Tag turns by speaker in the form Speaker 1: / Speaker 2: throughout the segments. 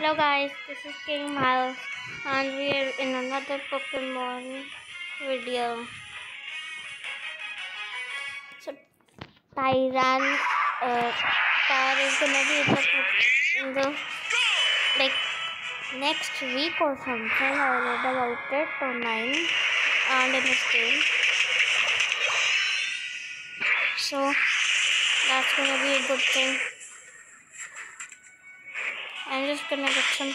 Speaker 1: Hello guys, this is King Miles and we are in another Pokemon video. So Tyran uh, Tyr is gonna be in the, in the like next week or something. I read about it online and in this game. So that's gonna be a good thing. I'm just gonna get some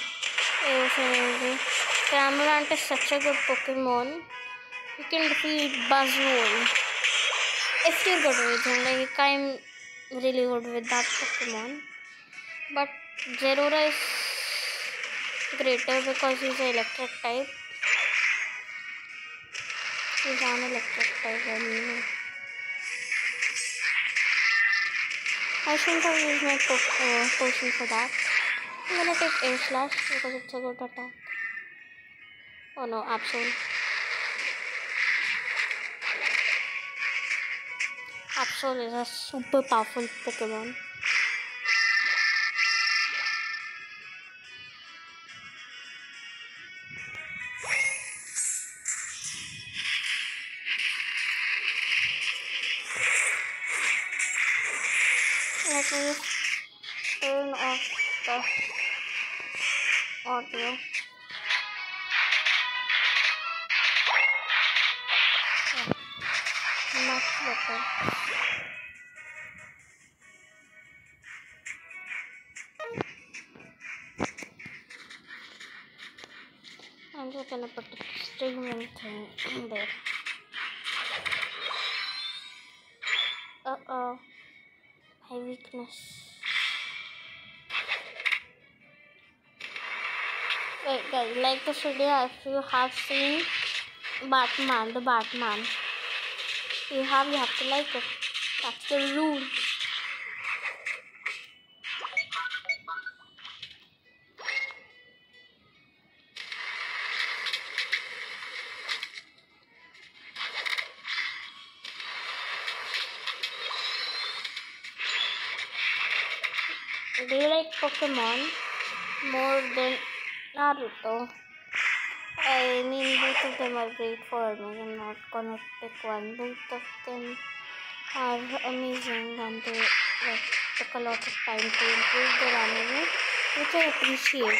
Speaker 1: AOS energy. Cramorant is such a good Pokemon. You can defeat Buzzwole. If you're good with him, like I'm really good with that Pokemon. But Zerora is greater because he's an electric type. He's an electric type, I mean. I shouldn't have used my po- uh, potion for that. I'm gonna take air slash because it's a good attack. Oh no, Absol. Absol is a super powerful Pokemon. Let me turn off the Yeah, much better. I'm just gonna put the streaming thing in there. Uh oh, my weakness. Wait, guys, like this video if you have seen Batman, the Batman. You have, you have to like it. That's the rule. Do you like Pokemon more than Naruto? I mean, both of them are great for me. I'm not gonna pick one. Both of them are amazing and they like, took a lot of time to improve their anime, which I appreciate.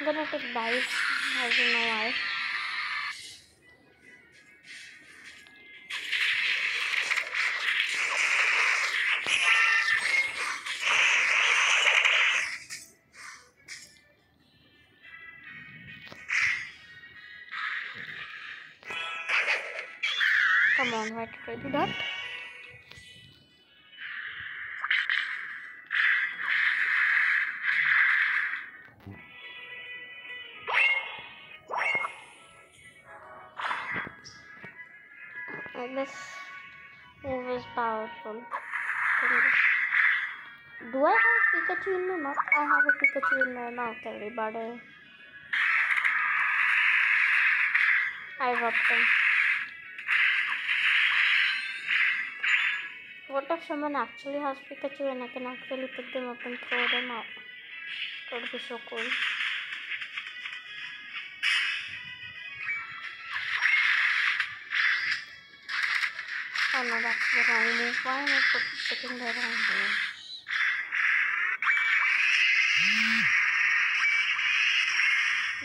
Speaker 1: I'm gonna take dive. I don't know why. Come on, why did I do that? And this move is powerful. Do I have Pikachu in my mouth? I have a Pikachu in my mouth, everybody. I dropped him. What if someone actually has Pikachu and I can actually pick them up and throw them out? That would be so cool. That's the wrong move. Why am I the wrong move?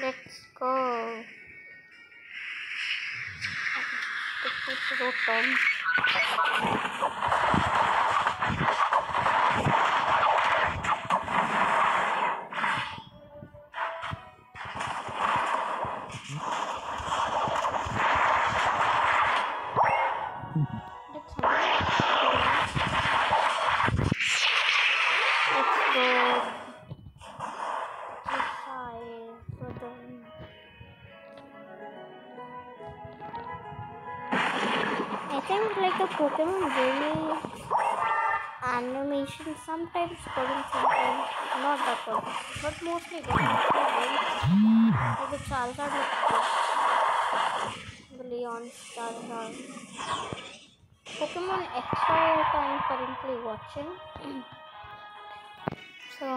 Speaker 1: Let's go. Let's go. Pokemon really animation sometimes good and sometimes not that good. But mostly good. Like the Charizard Leon's Charizard. Pokemon XY I'm currently watching. so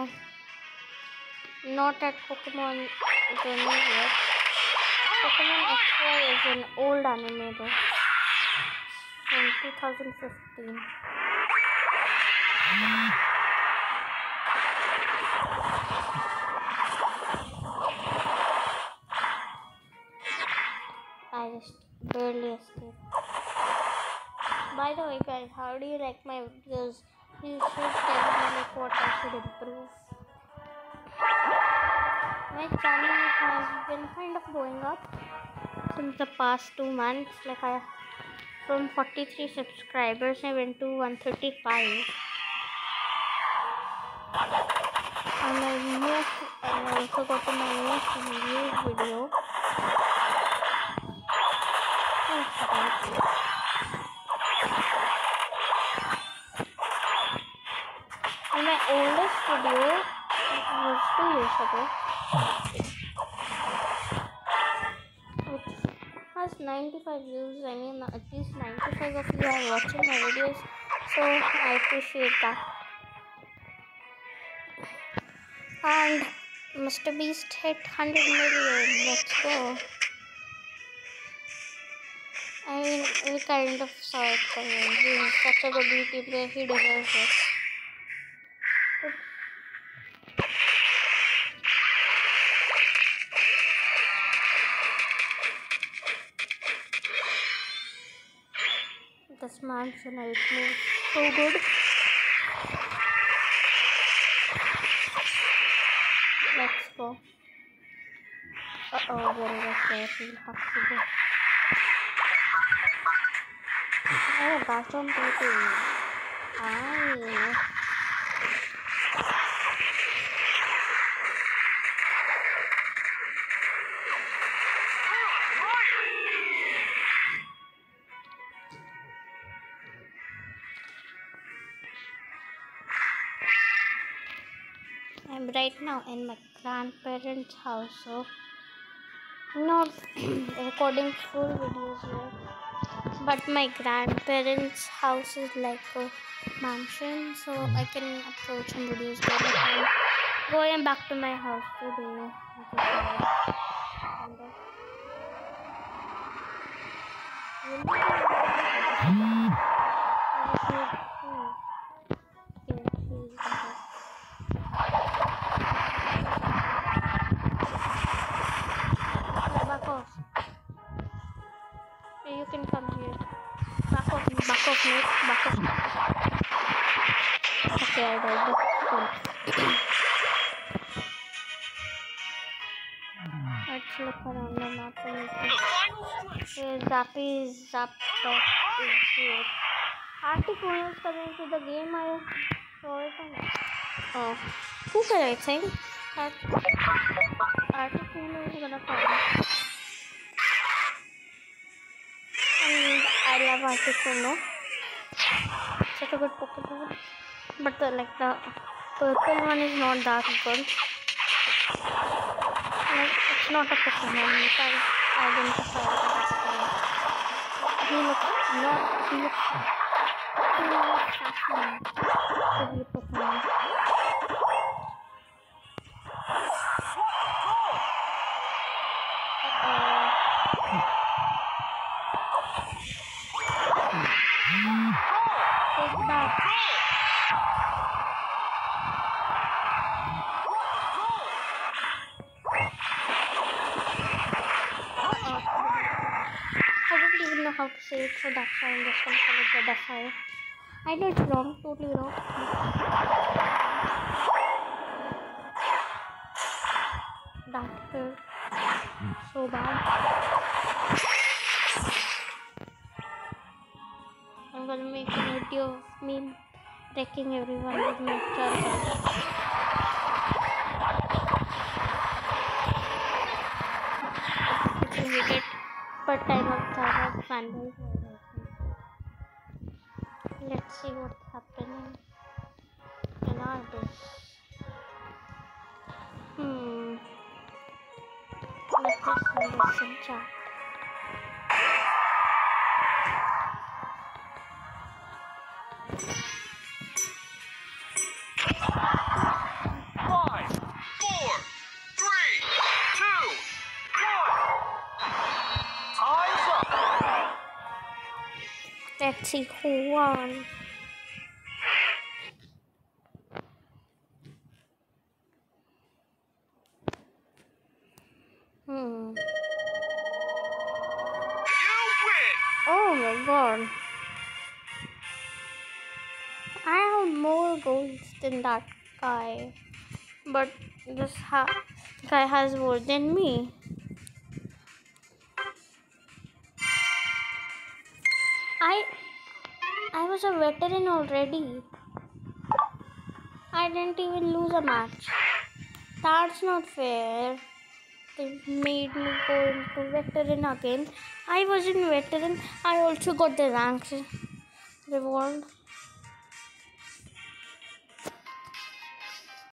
Speaker 1: not at Pokemon Journey yet. Pokemon XY is an old anime though. From 2015. I just barely escaped. By the way, guys, how do you like my videos? You should tell me like what I should improve. My channel has been kind of going up since the past two months. Like I, from 43 subscribers, I went to 135. And I, missed, and I also got to my next video. Has 95 views. I mean, at least 95 of you are watching my videos. So I appreciate that. And Mr. Beast hit 100 million. Let's go. I mean, we kind of saw it coming. He's such a good YouTuber. He deserves it. This mansion I moves so good. Let's go. Uh oh, there is a stairs. We'll have to go. Oh, bathroom baby. Hi. I'm right now in my grandparents' house, so I'm not recording full videos here. But my grandparents' house is like a mansion, so I can approach some videos there. I'm going back to my house today. Hmm. because Back off, mate. Back off. Okay, I died. Cool. Let's look around the map a little. Hey, Zappy is Zap is here. Article is coming to the game. I saw it on. Oh, who can I think? Article is gonna come. And I love Articuno. Such a good Pokemon. But the, like the purple one is not that good. Like it's not a Pokemon. You can't identify it as a Pokemon. He looks not he looks he looks be a Pokemon. I don't even know how to say it, so that's why I'm just gonna call it the Defy. I know it's wrong, totally wrong. That hurt so bad. taking everyone with me charge per time of Thanos Pandal. Let's see what's happening in our
Speaker 2: dish. Hmm. Let us listen chat. Thank
Speaker 1: you. See. Hmm. Oh my god. I have more goals than that guy. But this guy has more than me. I I was a veteran already. I didn't even lose a match. That's not fair. They made me go into veteran again. I was in veteran. I also got the ranks reward.